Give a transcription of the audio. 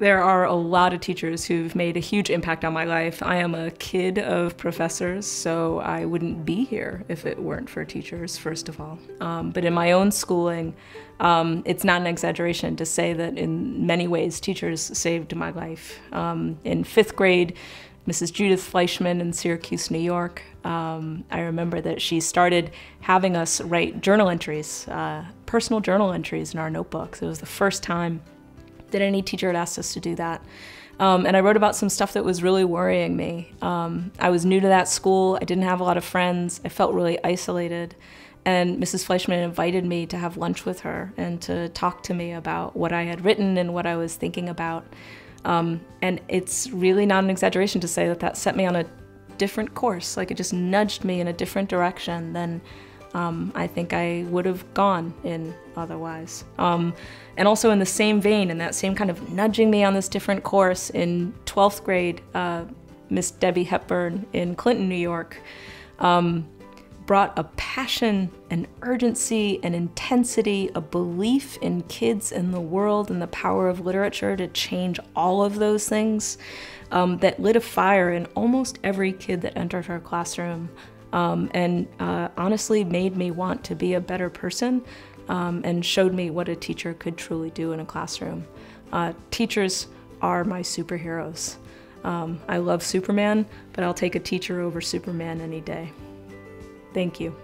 There are a lot of teachers who've made a huge impact on my life. I am a kid of professors, so I wouldn't be here if it weren't for teachers, first of all. Um, but in my own schooling, um, it's not an exaggeration to say that in many ways teachers saved my life. Um, in fifth grade, Mrs. Judith Fleischman in Syracuse, New York, um, I remember that she started having us write journal entries, uh, personal journal entries in our notebooks. It was the first time that any teacher had asked us to do that. Um, and I wrote about some stuff that was really worrying me. Um, I was new to that school, I didn't have a lot of friends, I felt really isolated. And Mrs. Fleischman invited me to have lunch with her and to talk to me about what I had written and what I was thinking about. Um, and it's really not an exaggeration to say that that set me on a different course. Like it just nudged me in a different direction than um, I think I would have gone in otherwise. Um, and also in the same vein, in that same kind of nudging me on this different course, in 12th grade, uh, Miss Debbie Hepburn in Clinton, New York, um, brought a passion, an urgency, an intensity, a belief in kids and the world and the power of literature to change all of those things um, that lit a fire in almost every kid that entered her classroom um, and uh, honestly made me want to be a better person um, and showed me what a teacher could truly do in a classroom. Uh, teachers are my superheroes. Um, I love Superman, but I'll take a teacher over Superman any day. Thank you.